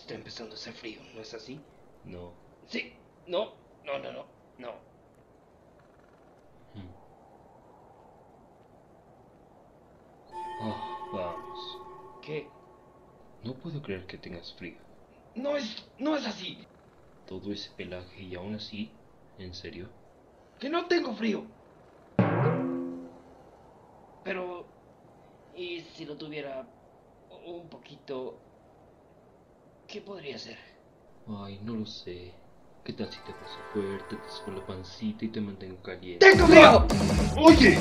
está empezando a hacer frío, ¿no es así? No. Sí, no, no, no, no, no. Mm. Ah, vamos. ¿Qué? No puedo creer que tengas frío. No es, no es así. Todo ese pelaje y aún así, ¿en serio? Que no tengo frío. Pero, ¿y si lo tuviera un poquito? ¿Qué podría ser? Ay, no lo sé. ¿Qué tal si te paso fuerte, te subo la pancita y te mantengo caliente? ¡Tengo frío! ¡Oye!